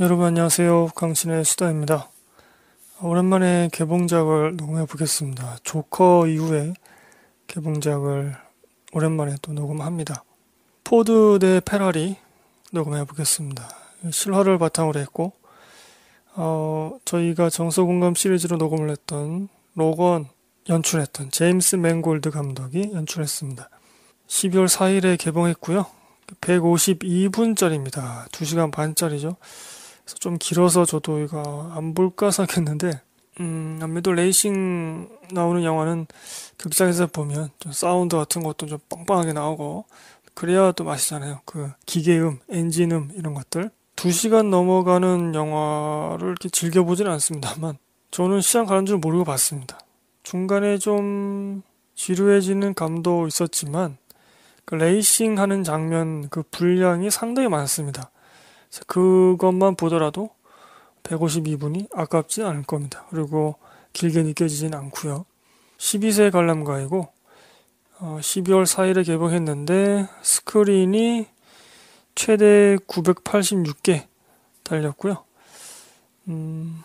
여러분 안녕하세요. 강Cine수다입니다. 오랜만에 개봉작을 녹음해 보겠습니다. 조커 이후에 개봉작을 오랜만에 또 녹음합니다. 포드 대 페라리 녹음해 보겠습니다. 실화를 바탕으로 했고, 어, 저희가 정서공감 시리즈로 녹음을 했던 로건 연출했던 제임스 맨골드 감독이 연출했습니다. 12월 4일에 개봉했고요. 152분짜리입니다. 2시간 반짜리죠. 그래서 좀 길어서 저도 이거 안 볼까 생각했는데 음, 아무래도 레이싱 나오는 영화는 극장에서 보면 좀 사운드 같은 것도 좀 빵빵하게 나오고 그래야 또 맛이잖아요. 그 기계음, 엔진음 이런 것들. 2시간 넘어가는 영화를 이렇게 즐겨보지는 않습니다만 저는 시간 가는 줄 모르고 봤습니다. 중간에 좀 지루해지는 감도 있었지만 그 레이싱 하는 장면 그 분량이 상당히 많습니다. 그것만 보더라도 152분이 아깝지 않을 겁니다. 그리고 길게 느껴지진 않고요. 12세 관람가이고 어, 12월 4일에 개봉했는데 스크린이 최대 986개 달렸고요. 음,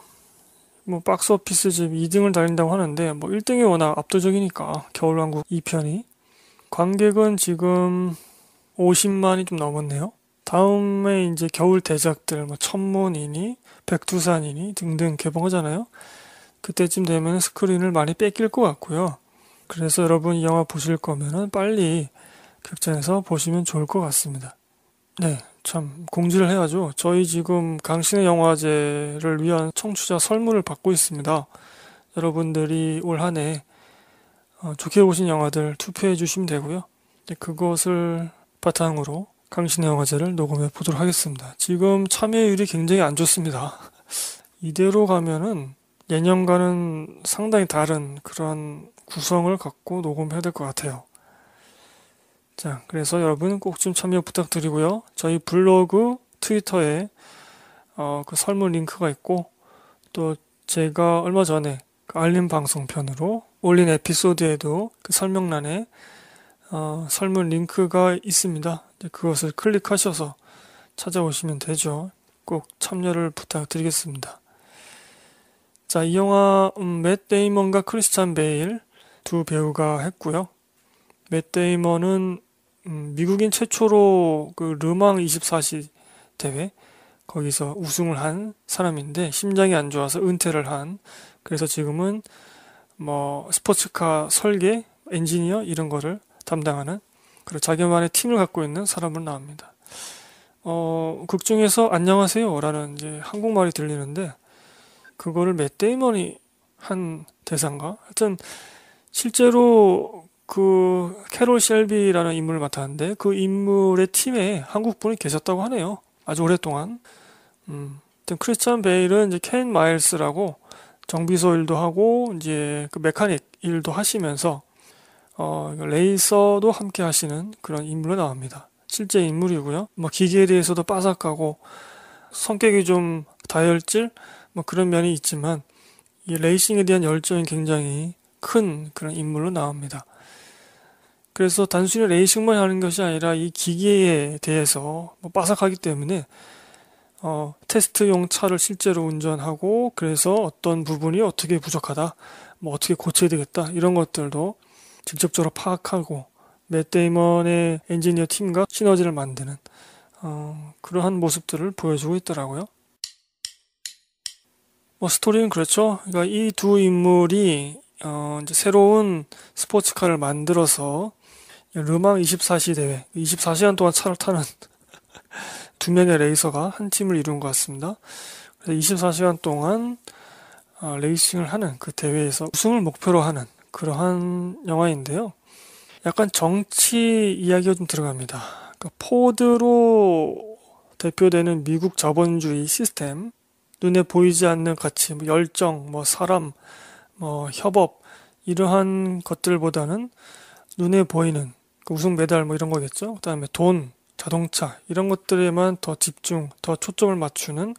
뭐 박스 오피스 지금 2등을 달린다고 하는데 뭐 1등이 워낙 압도적이니까 겨울왕국 2편이 관객은 지금 50만이 좀 넘었네요. 다음에 이제 겨울 대작들 뭐 천문이니 백두산이니 등등 개봉하잖아요. 그때쯤 되면 스크린을 많이 뺏길 것 같고요. 그래서 여러분 이 영화 보실 거면은 빨리 극장에서 보시면 좋을 것 같습니다. 네, 참 공지를 해야죠. 저희 지금 강신의 영화제를 위한 청취자 설문을 받고 있습니다. 여러분들이 올 한해 어, 좋게 보신 영화들 투표해 주시면 되고요. 그것을 바탕으로 강신의 영화제를 녹음해 보도록 하겠습니다. 지금 참여율이 굉장히 안 좋습니다. 이대로 가면은 예년과는 상당히 다른 그런 구성을 갖고 녹음해야 될 것 같아요. 자, 그래서 여러분 꼭 좀 참여 부탁드리고요. 저희 블로그, 트위터에 어, 그 설문 링크가 있고 또 제가 얼마 전에 그 알림 방송편으로 올린 에피소드에도 그 설명란에 어, 설문 링크가 있습니다. 그것을 클릭하셔서 찾아오시면 되죠. 꼭 참여를 부탁드리겠습니다. 자, 이 영화 음, 맷 데이먼과 크리스찬 베일 두 배우가 했고요. 맷 데이먼은 음, 미국인 최초로 그 르망 24시 대회 거기서 우승을 한 사람인데 심장이 안 좋아서 은퇴를 한 그래서 지금은 뭐 스포츠카 설계 엔지니어 이런 거를 담당하는 그리고 자기만의 팀을 갖고 있는 사람을 나옵니다. 어, 극 중에서 안녕하세요 라는 이제 한국말이 들리는데 그거를 맷 데이먼이 한 대사인가? 하여튼 실제로 그 캐롤 셸비라는 인물을 맡았는데 그 인물의 팀에 한국 분이 계셨다고 하네요. 아주 오랫동안. 음. 크리스찬 베일은 이제 켄 마일스라고 정비소 일도 하고 이제 그 메카닉 일도 하시면서 어, 레이서도 함께 하시는 그런 인물로 나옵니다. 실제 인물이고요. 뭐 기계에 대해서도 빠삭하고 성격이 좀 다혈질 뭐 그런 면이 있지만 이 레이싱에 대한 열정이 굉장히 큰 그런 인물로 나옵니다. 그래서 단순히 레이싱만 하는 것이 아니라 이 기계에 대해서 뭐 빠삭하기 때문에 어, 테스트용 차를 실제로 운전하고 그래서 어떤 부분이 어떻게 부족하다, 뭐 어떻게 고쳐야 되겠다 이런 것들도 직접적으로 파악하고 맷 데이먼의 엔지니어 팀과 시너지를 만드는 어, 그러한 모습들을 보여주고 있더라고요. 뭐 스토리는 그렇죠. 그러니까 이 두 인물이 어, 이제 새로운 스포츠카를 만들어서 르망 24시 대회, 24시간 동안 차를 타는 두 명의 레이서가 한 팀을 이룬 것 같습니다. 그래서 24시간 동안 어, 레이싱을 하는 그 대회에서 우승을 목표로 하는 그러한 영화인데요. 약간 정치 이야기가 좀 들어갑니다. 그러니까 포드로 대표되는 미국 자본주의 시스템, 눈에 보이지 않는 가치, 뭐 열정, 뭐 사람, 뭐 협업 이러한 것들보다는 눈에 보이는 그 우승 메달 뭐 이런 거겠죠. 그다음에 돈, 자동차 이런 것들에만 더 집중, 더 초점을 맞추는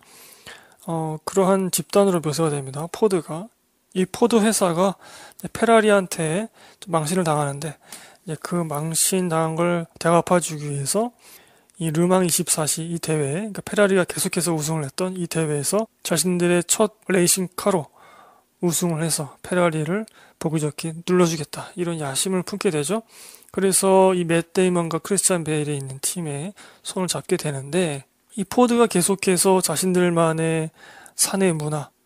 어, 그러한 집단으로 묘사가 됩니다. 포드가 이 포드 회사가 페라리한테 망신을 당하는데 그 망신 당한 걸 대갚아주기 위해서 이 르망 24시 이 대회, 그러니까 페라리가 계속해서 우승을 했던 이 대회에서 자신들의 첫 레이싱 카로 우승을 해서 페라리를 보기 좋게 눌러주겠다 이런 야심을 품게 되죠. 그래서 이 맷 데이먼과 크리스찬 베일에 있는 팀에 손을 잡게 되는데 이 포드가 계속해서 자신들만의 사내 문화, 그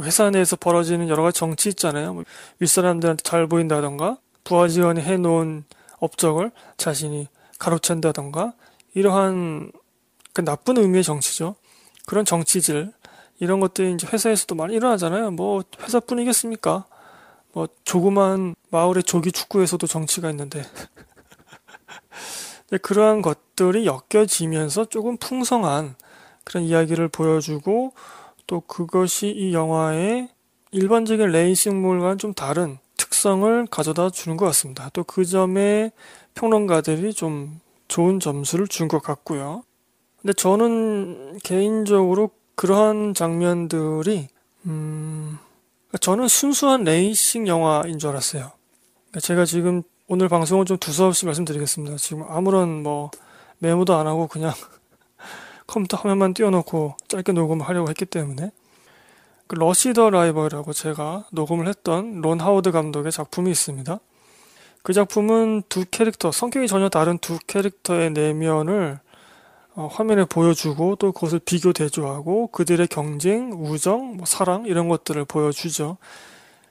회사 내에서 벌어지는 여러 가지 정치 있잖아요. 뭐 윗사람들한테 잘 보인다던가 부하 지원이 해놓은 업적을 자신이 가로챈다던가 이러한 그 나쁜 의미의 정치죠. 그런 정치질 이런 것들이 이제 회사에서도 많이 일어나잖아요. 뭐 회사뿐이겠습니까? 뭐 조그만 마을의 조기 축구에서도 정치가 있는데 그러한 것들이 엮여지면서 조금 풍성한 그런 이야기를 보여주고 또 그것이 이 영화의 일반적인 레이싱물과는 좀 다른 특성을 가져다 주는 것 같습니다. 또 그 점에 평론가들이 좀 좋은 점수를 준 것 같고요. 근데 저는 개인적으로 그러한 장면들이 음 저는 순수한 레이싱 영화인 줄 알았어요. 그러니까 제가 지금 오늘 방송은 좀 두서없이 말씀드리겠습니다. 지금 아무런 뭐 메모도 안 하고 그냥 컴퓨터 화면만 띄워놓고 짧게 녹음하려고 했기 때문에 그 러시 더 라이벌이라고 제가 녹음을 했던 론 하워드 감독의 작품이 있습니다. 그 작품은 두 캐릭터, 성격이 전혀 다른 두 캐릭터의 내면을 어, 화면에 보여주고 또 그것을 비교 대조하고 그들의 경쟁, 우정, 뭐 사랑 이런 것들을 보여주죠.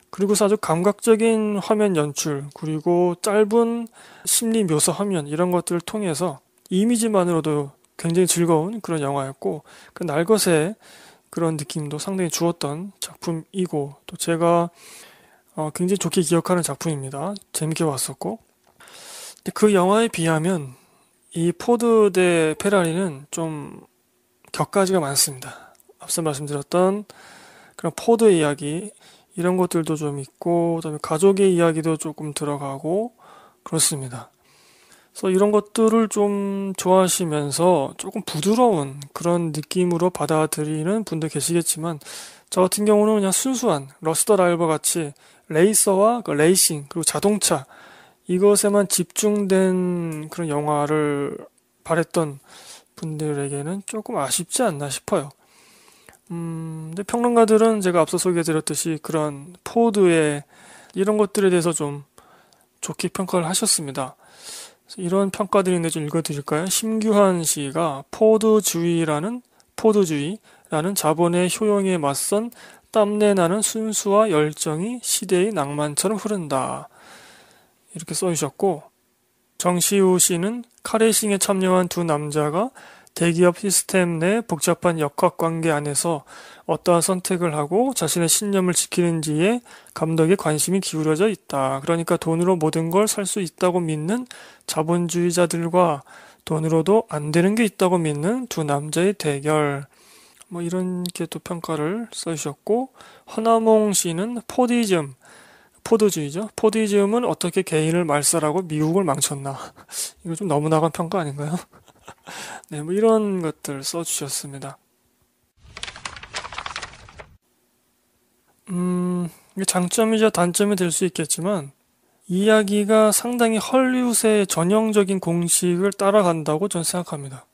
그리고 아주 감각적인 화면 연출 그리고 짧은 심리 묘사 화면 이런 것들을 통해서 이미지만으로도 굉장히 즐거운 그런 영화였고 그 날것의 그런 느낌도 상당히 주었던 작품이고 또 제가 어, 굉장히 좋게 기억하는 작품입니다. 재밌게 봤었고 그 영화에 비하면 이 포드 대 페라리는 좀 곁가지가 많습니다. 앞서 말씀드렸던 그런 포드 이야기 이런 것들도 좀 있고 그다음에 가족의 이야기도 조금 들어가고 그렇습니다. 그래서 이런 것들을 좀 좋아하시면서 조금 부드러운 그런 느낌으로 받아들이는 분도 계시겠지만 저 같은 경우는 그냥 순수한 러시 더 라이벌 같이 레이서와 그 레이싱 그리고 자동차 이것에만 집중된 그런 영화를 바랬던 분들에게는 조금 아쉽지 않나 싶어요. 음, 근데 평론가들은 제가 앞서 소개해드렸듯이 그런 포드의 이런 것들에 대해서 좀 좋게 평가를 하셨습니다. 이런 평가들인데 좀 읽어드릴까요? 심규한 씨가 포드주의라는 포드주의라는 자본의 효용에 맞선 땀내 나는 순수와 열정이 시대의 낭만처럼 흐른다. 이렇게 써주셨고 정시우 씨는 카레이싱에 참여한 두 남자가 대기업 시스템 내 복잡한 역학 관계 안에서 어떠한 선택을 하고 자신의 신념을 지키는지에 감독의 관심이 기울어져 있다. 그러니까 돈으로 모든 걸 살 수 있다고 믿는 자본주의자들과 돈으로도 안 되는 게 있다고 믿는 두 남자의 대결. 뭐 이런 게또 평가를 써주셨고 허나몽 씨는 포디즘 포도주의죠. 포디즘은 어떻게 개인을 말살하고 미국을 망쳤나. 이거 좀 너무 나간 평가 아닌가요? 네, 뭐 이런 것들 써주셨습니다. 음, 장점이자 단점이 될 수 있겠지만, 이야기가 상당히 헐리우드의 전형적인 공식을 따라간다고 저는 생각합니다.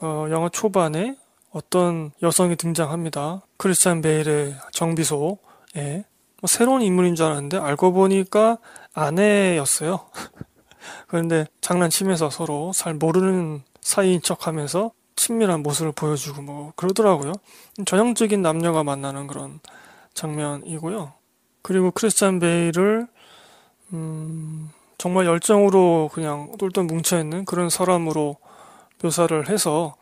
어, 영화 초반에 어떤 여성이 등장합니다. 크리스찬 베일의 정비소에 뭐 새로운 인물인 줄 알았는데 알고 보니까 아내였어요. 그런데 장난치면서 서로 잘 모르는 사이인 척 하면서 친밀한 모습을 보여주고 뭐 그러더라고요. 전형적인 남녀가 만나는 그런 장면이고요. 그리고 크리스찬 베일을 음, 정말 열정으로 그냥 똘똘 뭉쳐있는 그런 사람으로 묘사를 해서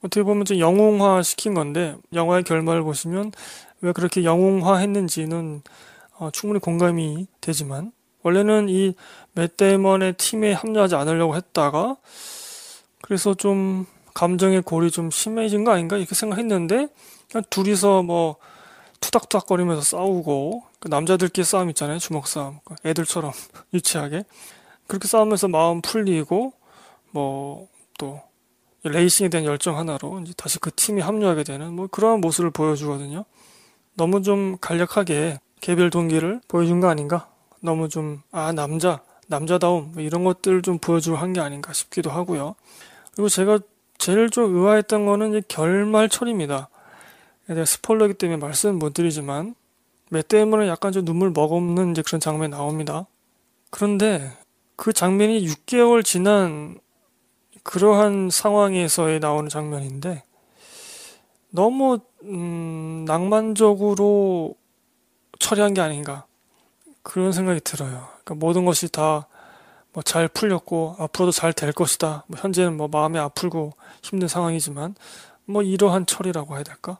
어떻게 보면 좀 영웅화 시킨 건데 영화의 결말을 보시면 왜 그렇게 영웅화 했는지는 어, 충분히 공감이 되지만 원래는 이 맷 데이먼의 팀에 합류하지 않으려고 했다가 그래서 좀 감정의 골이 좀 심해진 거 아닌가 이렇게 생각했는데 그냥 둘이서 뭐 투닥투닥거리면서 싸우고 그 남자들끼리 싸움 있잖아요 주먹 싸움 그 애들처럼 유치하게 그렇게 싸우면서 마음 풀리고 뭐 또 레이싱에 대한 열정 하나로 이제 다시 그 팀에 합류하게 되는 뭐 그러한 모습을 보여주거든요. 너무 좀 간략하게 개별 동기를 보여준 거 아닌가? 너무 좀, 아, 남자, 남자다움, 뭐 이런 것들 좀 보여주고 한 게 아닌가 싶기도 하고요. 그리고 제가 제일 좀 의아했던 거는 이제 결말 처리입니다. 내가 스포일러기 때문에 말씀 못 드리지만 맷 때문에 약간 좀 눈물 머금는 이제 그런 장면이 나옵니다. 그런데 그 장면이 6개월 지난 그러한 상황에서의 나오는 장면인데 너무 음, 낭만적으로 처리한 게 아닌가 그런 생각이 들어요. 그러니까 모든 것이 다 뭐 잘 풀렸고 앞으로도 잘 될 것이다. 뭐 현재는 뭐 마음이 아프고 힘든 상황이지만 뭐 이러한 처리라고 해야 될까?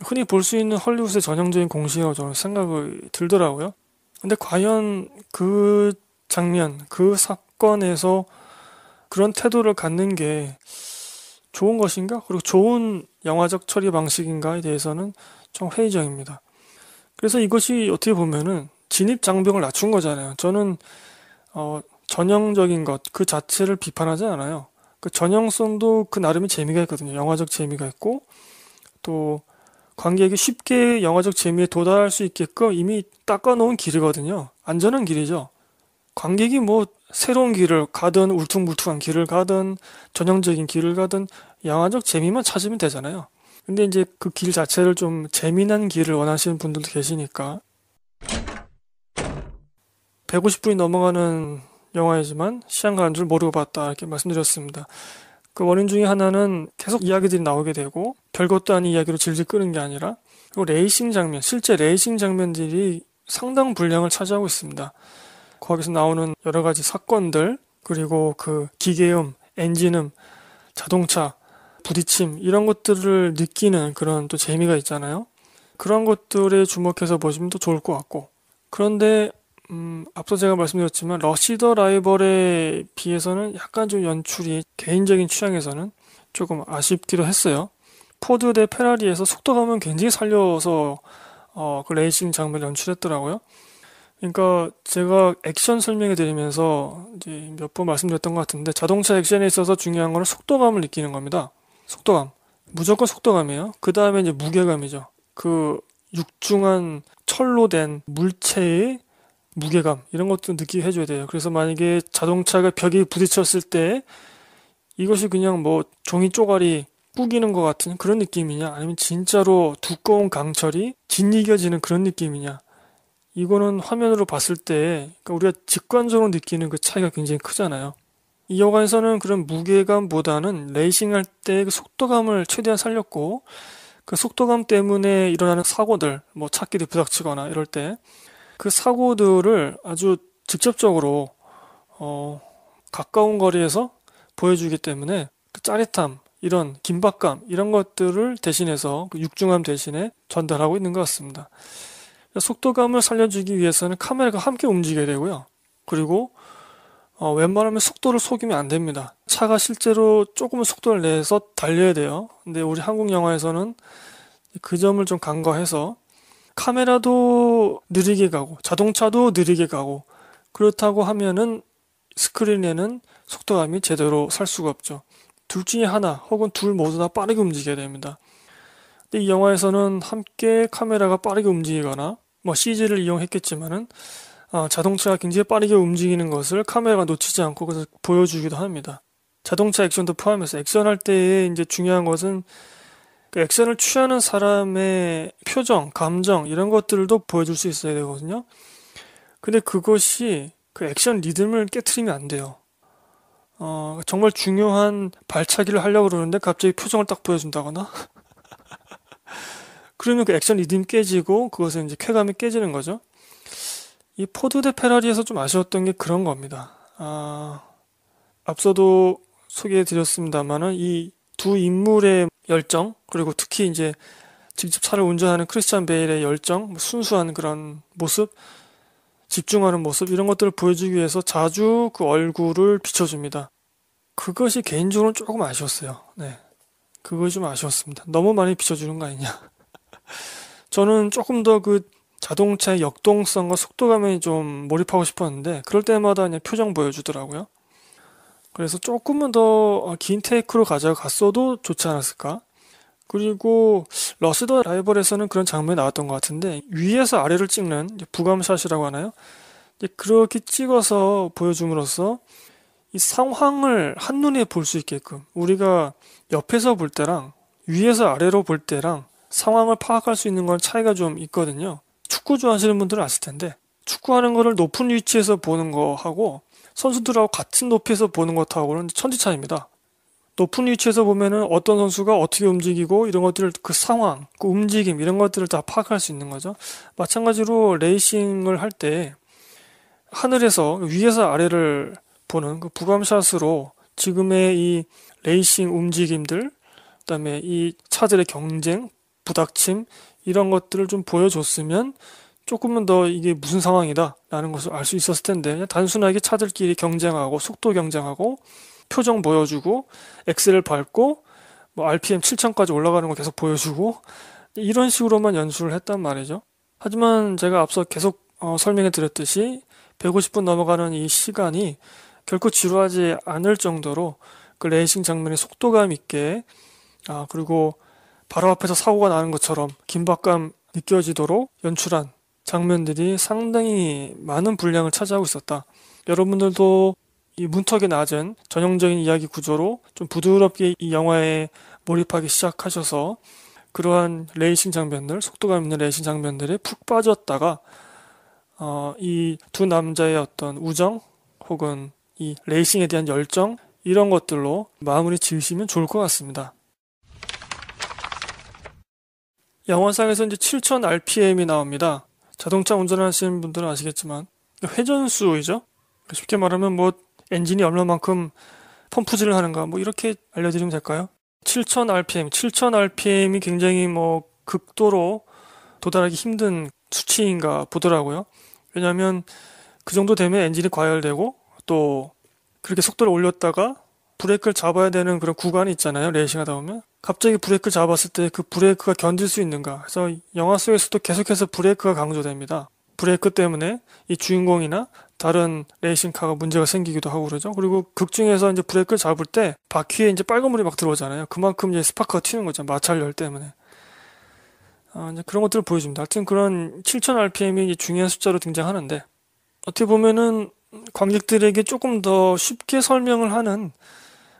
흔히 볼 수 있는 헐리우드의 전형적인 공식이라고 저는 생각이 들더라고요. 근데 과연 그 장면, 그 사건에서 그런 태도를 갖는 게 좋은 것인가? 그리고 좋은 영화적 처리 방식인가에 대해서는 좀 회의적입니다. 그래서 이것이 어떻게 보면은 진입 장벽을 낮춘 거잖아요. 저는 어, 전형적인 것 그 자체를 비판하지 않아요. 그 전형성도 그 나름의 재미가 있거든요. 영화적 재미가 있고 또 관객이 쉽게 영화적 재미에 도달할 수 있게끔 이미 닦아놓은 길이거든요. 안전한 길이죠. 관객이 뭐 새로운 길을 가든 울퉁불퉁한 길을 가든 전형적인 길을 가든 영화적 재미만 찾으면 되잖아요. 근데 이제 그 길 자체를 좀 재미난 길을 원하시는 분들도 계시니까 150분이 넘어가는 영화이지만 시간 가는 줄 모르고 봤다 이렇게 말씀드렸습니다. 그 원인 중에 하나는 계속 이야기들이 나오게 되고 별것도 아닌 이야기로 질질 끄는 게 아니라 그리고 레이싱 장면, 실제 레이싱 장면들이 상당 분량을 차지하고 있습니다. 거기서 나오는 여러 가지 사건들 그리고 그 기계음, 엔진음, 자동차, 부딪힘 이런 것들을 느끼는 그런 또 재미가 있잖아요. 그런 것들에 주목해서 보시면 더 좋을 것 같고 그런데 음, 앞서 제가 말씀드렸지만 러시 더 라이벌에 비해서는 약간 좀 연출이 개인적인 취향에서는 조금 아쉽기도 했어요. 포드 대 페라리에서 속도감은 굉장히 살려서 어, 그 레이싱 장면을 연출했더라고요. 그러니까 제가 액션 설명해 드리면서 이제 몇 번 말씀드렸던 것 같은데 자동차 액션에 있어서 중요한 거는 속도감을 느끼는 겁니다. 속도감. 무조건 속도감이에요. 그 다음에 이제 무게감이죠. 그 육중한 철로 된 물체의 무게감 이런 것도 느끼게 해줘야 돼요. 그래서 만약에 자동차가 벽에 부딪혔을 때 이것이 그냥 뭐 종이 쪼가리 뿌기는 것 같은 그런 느낌이냐 아니면 진짜로 두꺼운 강철이 짓이겨지는 그런 느낌이냐 이거는 화면으로 봤을 때 그러니까 우리가 직관적으로 느끼는 그 차이가 굉장히 크잖아요. 이 영화에서는 그런 무게감보다는 레이싱할 때 그 속도감을 최대한 살렸고 그 속도감 때문에 일어나는 사고들 뭐 차끼리 부닥치거나 이럴 때 그 사고들을 아주 직접적으로 어, 가까운 거리에서 보여주기 때문에 그 짜릿함, 이런 긴박감 이런 것들을 대신해서 그 육중함 대신에 전달하고 있는 것 같습니다. 속도감을 살려주기 위해서는 카메라가 함께 움직여야 되고요. 그리고 어, 웬만하면 속도를 속이면 안 됩니다. 차가 실제로 조금은 속도를 내서 달려야 돼요. 근데 우리 한국 영화에서는 그 점을 좀 간과해서 카메라도 느리게 가고 자동차도 느리게 가고 그렇다고 하면은 스크린에는 속도감이 제대로 살 수가 없죠. 둘 중에 하나 혹은 둘 모두 다 빠르게 움직여야 됩니다. 근데 이 영화에서는 함께 카메라가 빠르게 움직이거나 뭐 CG를 이용했겠지만은 아, 자동차가 굉장히 빠르게 움직이는 것을 카메라가 놓치지 않고 그래서 보여주기도 합니다. 자동차 액션도 포함해서 액션할 때에 이제 중요한 것은 그 액션을 취하는 사람의 표정, 감정 이런 것들도 보여줄 수 있어야 되거든요. 근데 그것이 그 액션 리듬을 깨트리면 안 돼요. 어, 정말 중요한 발차기를 하려고 그러는데 갑자기 표정을 딱 보여준다거나. 그러면 그 액션 리듬 깨지고 그것은 이제 쾌감이 깨지는 거죠. 이 포드 대 페라리에서 좀 아쉬웠던 게 그런 겁니다. 아, 앞서도 소개해 드렸습니다만은 이 두 인물의 열정 그리고 특히 이제 직접 차를 운전하는 크리스찬 베일의 열정, 뭐 순수한 그런 모습, 집중하는 모습 이런 것들을 보여주기 위해서 자주 그 얼굴을 비춰줍니다. 그것이 개인적으로 조금 아쉬웠어요. 네, 그것이 좀 아쉬웠습니다. 너무 많이 비춰주는 거 아니냐. 저는 조금 더 그 자동차의 역동성과 속도감에 좀 몰입하고 싶었는데 그럴 때마다 그냥 표정 보여주더라고요. 그래서 조금은 더 긴 테이크로 가져갔어도 좋지 않았을까? 그리고 러스더 라이벌에서는 그런 장면이 나왔던 것 같은데 위에서 아래를 찍는 부감샷이라고 하나요? 그렇게 찍어서 보여줌으로써 이 상황을 한눈에 볼 수 있게끔 우리가 옆에서 볼 때랑 위에서 아래로 볼 때랑 상황을 파악할 수 있는 건 차이가 좀 있거든요. 축구 좋아하시는 분들은 아실 텐데 축구하는 거를 높은 위치에서 보는 거하고 선수들하고 같은 높이에서 보는 것하고는 천지차입니다. 높은 위치에서 보면은 어떤 선수가 어떻게 움직이고 이런 것들을 그 상황, 그 움직임 이런 것들을 다 파악할 수 있는 거죠. 마찬가지로 레이싱을 할 때 하늘에서 위에서 아래를 보는 그 부감샷으로 지금의 이 레이싱 움직임들, 그다음에 이 차들의 경쟁, 부닥침 이런 것들을 좀 보여줬으면 조금은 더 이게 무슨 상황이다 라는 것을 알 수 있었을 텐데 단순하게 차들끼리 경쟁하고 속도 경쟁하고 표정 보여주고 엑셀을 밟고 뭐 RPM 7000까지 올라가는 거 계속 보여주고 이런 식으로만 연수를 했단 말이죠. 하지만 제가 앞서 계속 어, 설명해 드렸듯이 150분 넘어가는 이 시간이 결코 지루하지 않을 정도로 그 레이싱 장면이 속도감 있게 아 그리고 바로 앞에서 사고가 나는 것처럼 긴박감 느껴지도록 연출한 장면들이 상당히 많은 분량을 차지하고 있었다. 여러분들도 이 문턱이 낮은 전형적인 이야기 구조로 좀 부드럽게 이 영화에 몰입하기 시작하셔서 그러한 레이싱 장면들, 속도감 있는 레이싱 장면들에 푹 빠졌다가 어, 이 두 남자의 어떤 우정 혹은 이 레이싱에 대한 열정 이런 것들로 마무리 지으시면 좋을 것 같습니다. 영화상에서 이제 7000 RPM이 나옵니다. 자동차 운전하시는 분들은 아시겠지만 회전수이죠. 쉽게 말하면 뭐 엔진이 얼마만큼 펌프질을 하는가 뭐 이렇게 알려드리면 될까요? 7000 RPM, 7000 RPM이 굉장히 뭐 극도로 도달하기 힘든 수치인가 보더라고요. 왜냐하면 그 정도 되면 엔진이 과열되고 또 그렇게 속도를 올렸다가 브레이크를 잡아야 되는 그런 구간이 있잖아요. 레이싱 하다 보면. 갑자기 브레이크 잡았을 때 그 브레이크가 견딜 수 있는가. 그래서 영화 속에서도 계속해서 브레이크가 강조됩니다. 브레이크 때문에 이 주인공이나 다른 레이싱카가 문제가 생기기도 하고 그러죠. 그리고 극 중에서 이제 브레이크를 잡을 때 바퀴에 이제 빨간불이 막 들어오잖아요. 그만큼 이제 스파크가 튀는 거죠. 마찰열 때문에. 아, 이제 그런 것들을 보여줍니다. 하여튼 그런 7000rpm이 중요한 숫자로 등장하는데 어떻게 보면은 관객들에게 조금 더 쉽게 설명을 하는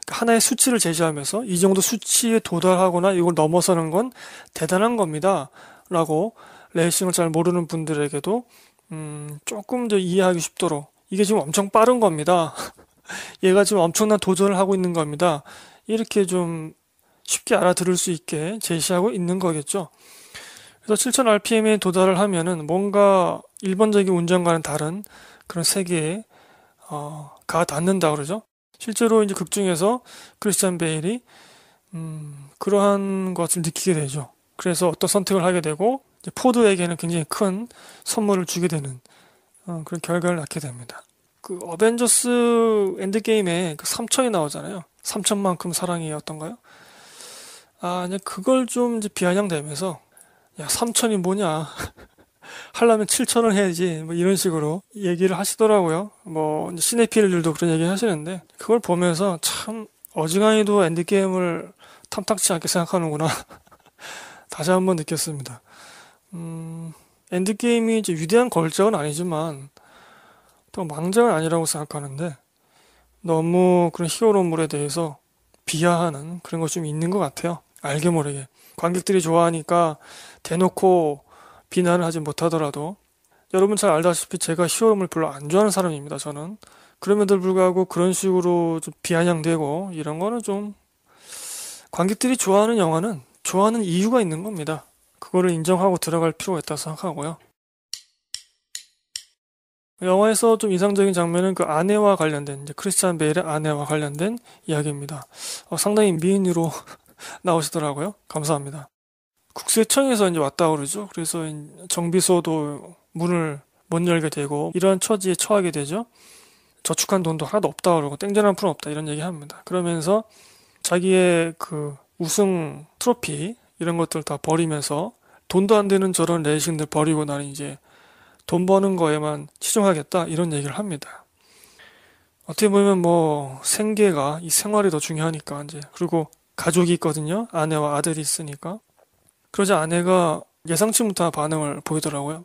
하나의 수치를 제시하면서 이 정도 수치에 도달하거나 이걸 넘어서는 건 대단한 겁니다. 라고 레이싱을 잘 모르는 분들에게도 음, 조금 더 이해하기 쉽도록 이게 지금 엄청 빠른 겁니다. 얘가 지금 엄청난 도전을 하고 있는 겁니다. 이렇게 좀 쉽게 알아들을 수 있게 제시하고 있는 거겠죠. 그래서 7000rpm에 도달을 하면은 뭔가 일반적인 운전과는 다른 그런 세계에 어, 가 닿는다 그러죠. 실제로 이제 극 중에서 크리스찬 베일이 음, 그러한 것을 느끼게 되죠. 그래서 어떤 선택을 하게 되고 포드에게는 굉장히 큰 선물을 주게 되는 어, 그런 결과를 낳게 됩니다. 그 어벤져스 엔드게임에 그 3천이 나오잖아요. 3천만큼 사랑이었던가요? 아, 이제 그걸 좀 이제 비아냥대면서 야, 3천이 뭐냐. 하려면 7천을 해야지 뭐 이런 식으로 얘기를 하시더라고요. 뭐 시네필들도 그런 얘기 하시는데 그걸 보면서 참 어지간히도 엔드 게임을 탐탁치 않게 생각하는구나 다시 한번 느꼈습니다. 음, 엔드 게임이 이제 위대한 걸작은 아니지만 또 망작은 아니라고 생각하는데 너무 그런 히어로물에 대해서 비하하는 그런 것좀 있는 것 같아요. 알게 모르게 관객들이 좋아하니까 대놓고 비난을 하지 못하더라도 여러분 잘 알다시피 제가 히어로물 별로 안 좋아하는 사람입니다. 저는 그럼에도 불구하고 그런 식으로 좀 비아냥대고 이런 거는 좀 관객들이 좋아하는 영화는 좋아하는 이유가 있는 겁니다. 그거를 인정하고 들어갈 필요가 있다고 생각하고요. 영화에서 좀 이상적인 장면은 그 아내와 관련된 이제 크리스찬 베일의 아내와 관련된 이야기입니다. 어, 상당히 미인으로 나오시더라고요. 감사합니다. 국세청에서 이제 왔다 그러죠. 그래서 정비소도 문을 못 열게 되고 이러한 처지에 처하게 되죠. 저축한 돈도 하나도 없다 그러고 땡전 한 푼 없다 이런 얘기 합니다. 그러면서 자기의 그 우승 트로피 이런 것들 다 버리면서 돈도 안 되는 저런 레이싱들 버리고 나는 이제 돈 버는 거에만 치중하겠다 이런 얘기를 합니다. 어떻게 보면 뭐 생계가 이 생활이 더 중요하니까 이제 그리고 가족이 있거든요. 아내와 아들이 있으니까 그러자 아내가 예상치 못한 반응을 보이더라고요.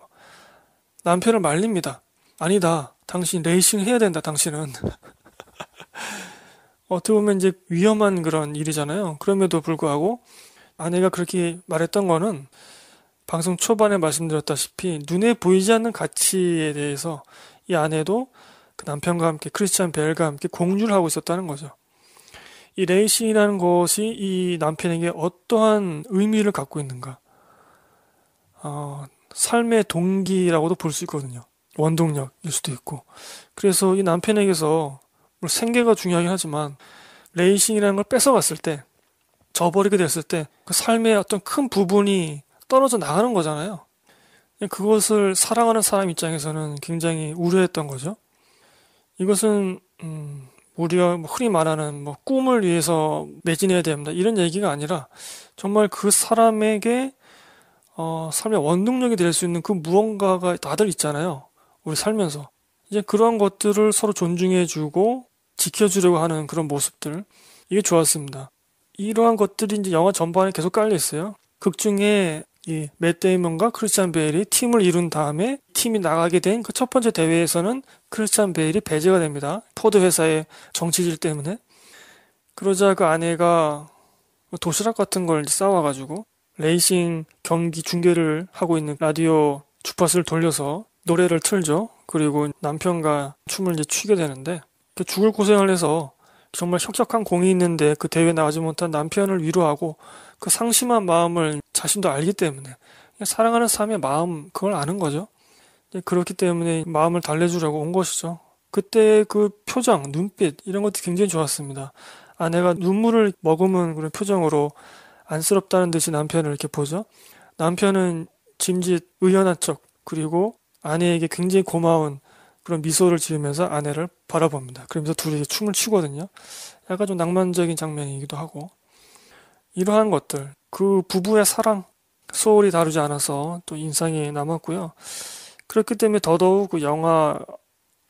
남편을 말립니다. 아니다. 당신 레이싱 해야 된다, 당신은. 어떻게 보면 이제 위험한 그런 일이잖아요. 그럼에도 불구하고 아내가 그렇게 말했던 거는 방송 초반에 말씀드렸다시피 눈에 보이지 않는 가치에 대해서 이 아내도 그 남편과 함께 크리스찬 베일과 함께 공유를 하고 있었다는 거죠. 이 레이싱이라는 것이 이 남편에게 어떠한 의미를 갖고 있는가. 어, 삶의 동기라고도 볼 수 있거든요. 원동력일 수도 있고. 그래서 이 남편에게서 생계가 중요하긴 하지만 레이싱이라는 걸 뺏어갔을 때, 저버리게 됐을 때 그 삶의 어떤 큰 부분이 떨어져 나가는 거잖아요. 그것을 사랑하는 사람 입장에서는 굉장히 우려했던 거죠. 이것은 음, 우리가 뭐 흔히 말하는 뭐 꿈을 위해서 매진해야 됩니다. 이런 얘기가 아니라 정말 그 사람에게 어, 삶의 원동력이 될 수 있는 그 무언가가 다들 있잖아요. 우리 살면서. 이제 그러한 것들을 서로 존중해주고 지켜주려고 하는 그런 모습들. 이게 좋았습니다. 이러한 것들이 이제 영화 전반에 계속 깔려 있어요. 극 중에 이 맷 데이먼과 크리스찬 베일이 팀을 이룬 다음에 팀이 나가게 된 그 첫 번째 대회에서는 크리스찬 베일이 배제가 됩니다. 포드 회사의 정치질 때문에. 그러자 그 아내가 도시락 같은 걸 싸와가지고 레이싱 경기 중계를 하고 있는 라디오 주파수를 돌려서 노래를 틀죠. 그리고 남편과 춤을 이제 추게 되는데 죽을 고생을 해서 정말 혁혁한 공이 있는데 그 대회 나가지 못한 남편을 위로하고 그 상심한 마음을 자신도 알기 때문에 사랑하는 사람의 마음 그걸 아는 거죠. 그렇기 때문에 마음을 달래주려고 온 것이죠. 그때 그 표정, 눈빛 이런 것도 굉장히 좋았습니다. 아내가 눈물을 머금은 그런 표정으로 안쓰럽다는 듯이 남편을 이렇게 보죠. 남편은 짐짓 의연한 척 그리고 아내에게 굉장히 고마운 그런 미소를 지으면서 아내를 바라봅니다. 그러면서 둘이 춤을 추거든요. 약간 좀 낭만적인 장면이기도 하고 이러한 것들 그 부부의 사랑 소홀히 다루지 않아서 또 인상이 남았고요. 그렇기 때문에 더더욱 그 영화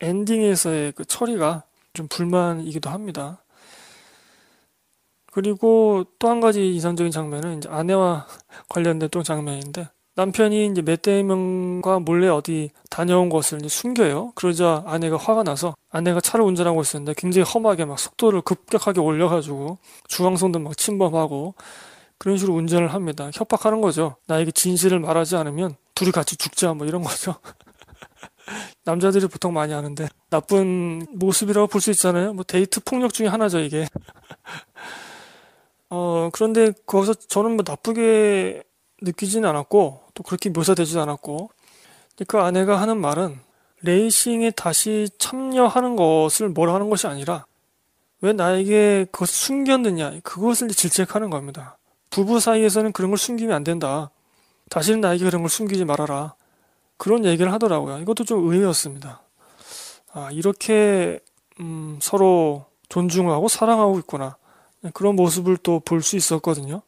엔딩에서의 그 처리가 좀 불만이기도 합니다. 그리고 또 한 가지 이상적인 장면은 이제 아내와 관련된 또 장면인데 남편이 이제 맷데이먼과 몰래 어디 다녀온 것을 숨겨요. 그러자 아내가 화가 나서 아내가 차를 운전하고 있었는데 굉장히 험하게 막 속도를 급격하게 올려가지고 중앙선도 막 침범하고 그런 식으로 운전을 합니다. 협박하는 거죠. 나에게 진실을 말하지 않으면 둘이 같이 죽자 뭐 이런 거죠. 남자들이 보통 많이 하는데 나쁜 모습이라고 볼 수 있잖아요. 뭐 데이트 폭력 중에 하나죠 이게. 어 그런데 거기서 저는 뭐 나쁘게 느끼지는 않았고 또 그렇게 묘사되지도 않았고 그 아내가 하는 말은 레이싱에 다시 참여하는 것을 뭐라 하는 것이 아니라 왜 나에게 그것을 숨겼느냐 그것을 질책하는 겁니다. 부부 사이에서는 그런 걸 숨기면 안 된다. 다시는 나에게 그런 걸 숨기지 말아라. 그런 얘기를 하더라고요. 이것도 좀 의외였습니다. 아, 이렇게 음, 서로 존중하고 사랑하고 있구나. 그런 모습을 또 볼 수 있었거든요.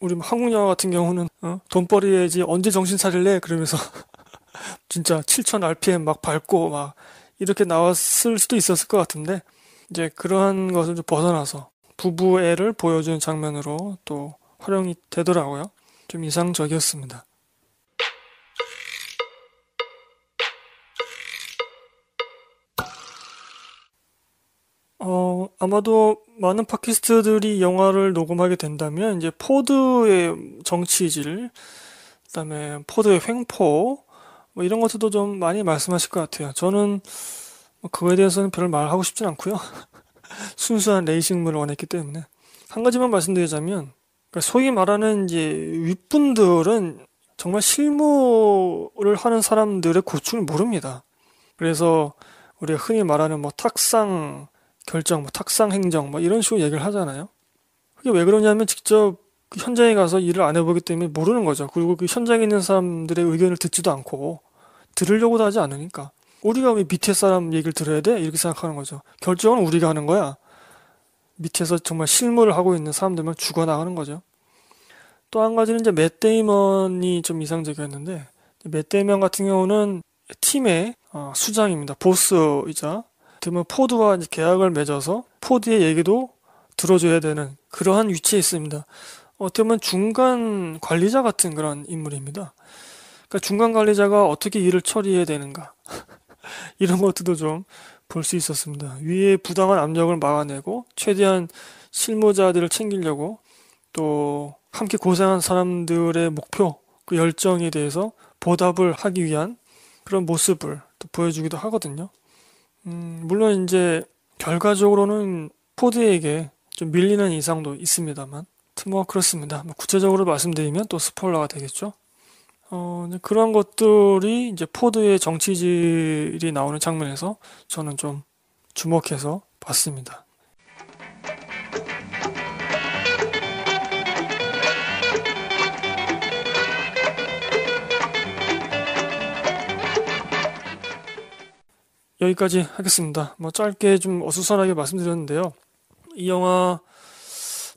우리 뭐 한국 영화 같은 경우는 어? 돈벌이해지 언제 정신 차릴래? 그러면서 진짜 7000 RPM 막 밟고 막 이렇게 나왔을 수도 있었을 것 같은데 이제 그러한 것을 좀 벗어나서 부부애를 보여주는 장면으로 또 활용이 되더라고요. 좀 이상적이었습니다. 어, 아마도 많은 팟캐스트들이 영화를 녹음하게 된다면 이제 포드의 정치질, 그다음에 포드의 횡포 뭐 이런 것들도 좀 많이 말씀하실 것 같아요. 저는 뭐 그거에 대해서는 별 말하고 싶진 않고요. 순수한 레이싱물을 원했기 때문에 한 가지만 말씀드리자면 그러니까 소위 말하는 이제 윗분들은 정말 실무를 하는 사람들의 고충을 모릅니다. 그래서 우리가 흔히 말하는 뭐 탁상 결정, 뭐 탁상 행정, 뭐 이런 식으로 얘기를 하잖아요. 그게 왜 그러냐면 직접 그 현장에 가서 일을 안 해보기 때문에 모르는 거죠. 그리고 그 현장에 있는 사람들의 의견을 듣지도 않고 들으려고도 하지 않으니까. 우리가 왜 밑에 사람 얘기를 들어야 돼? 이렇게 생각하는 거죠. 결정은 우리가 하는 거야. 밑에서 정말 실무를 하고 있는 사람들만 죽어나가는 거죠. 또 한 가지는 이제 맷 데이먼이 좀 이상적이었는데, 맷 데이먼 같은 경우는 팀의 어, 수장입니다. 보스이자 그러면 포드와 계약을 맺어서 포드의 얘기도 들어줘야 되는 그러한 위치에 있습니다. 어떻게 보면 중간 관리자 같은 그런 인물입니다. 그러니까 중간 관리자가 어떻게 일을 처리해야 되는가 이런 것들도 좀 볼 수 있었습니다. 위에 부당한 압력을 막아내고 최대한 실무자들을 챙기려고 또 함께 고생한 사람들의 목표, 그 열정에 대해서 보답을 하기 위한 그런 모습을 또 보여주기도 하거든요. 음, 물론 이제 결과적으로는 포드에게 좀 밀리는 이상도 있습니다만, 뭐 그렇습니다. 뭐 구체적으로 말씀드리면 또 스포일러가 되겠죠. 어, 그런 것들이 이제 포드의 정치질이 나오는 장면에서 저는 좀 주목해서 봤습니다. 여기까지 하겠습니다. 뭐 짧게 좀 어수선하게 말씀드렸는데요. 이 영화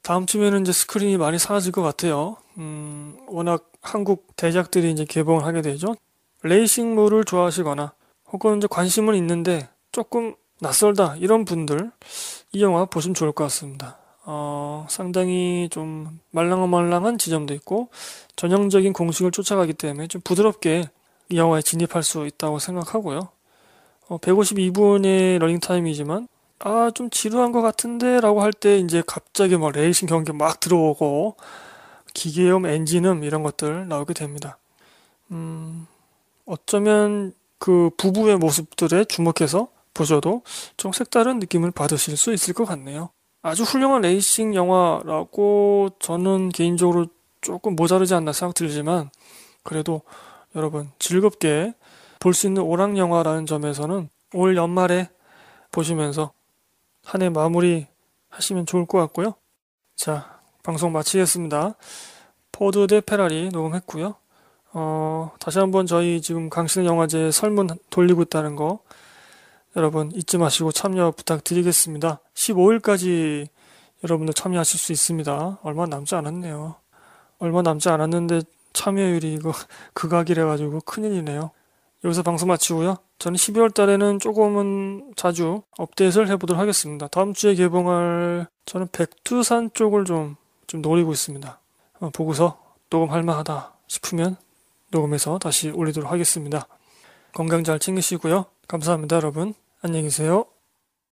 다음 주면은 이제 스크린이 많이 사라질 것 같아요. 음, 워낙 한국 대작들이 이제 개봉을 하게 되죠. 레이싱물을 좋아하시거나 혹은 이제 관심은 있는데 조금 낯설다 이런 분들 이 영화 보시면 좋을 것 같습니다. 어, 상당히 좀 말랑말랑한 지점도 있고 전형적인 공식을 쫓아가기 때문에 좀 부드럽게 이 영화에 진입할 수 있다고 생각하고요. 어, 152분의 러닝 타임이지만 아, 좀 지루한 것 같은데 라고 할 때 이제 갑자기 뭐 레이싱 경기 막 들어오고 기계음, 엔진음 이런 것들 나오게 됩니다. 음, 어쩌면 그 부부의 모습들에 주목해서 보셔도 좀 색다른 느낌을 받으실 수 있을 것 같네요. 아주 훌륭한 레이싱 영화라고 저는 개인적으로 조금 모자르지 않나 생각 들지만 그래도 여러분 즐겁게 볼 수 있는 오락 영화라는 점에서는 올 연말에 보시면서 한 해 마무리 하시면 좋을 것 같고요. 자, 방송 마치겠습니다. 포드 대 페라리 녹음했고요. 어, 다시 한번 저희 지금 강Cine 영화제 설문 돌리고 있다는 거 여러분 잊지 마시고 참여 부탁드리겠습니다. 15일까지 여러분들 참여하실 수 있습니다. 얼마 남지 않았네요. 얼마 남지 않았는데 참여율이 이거 극악이래 가지고 큰일이네요. 여기서 방송 마치고요. 저는 12월 달에는 조금은 자주 업데이트를 해보도록 하겠습니다. 다음 주에 개봉할 저는 백두산 쪽을 좀, 좀 노리고 있습니다. 어, 보고서 녹음할 만하다 싶으면 녹음해서 다시 올리도록 하겠습니다. 건강 잘 챙기시고요. 감사합니다, 여러분. 안녕히 계세요.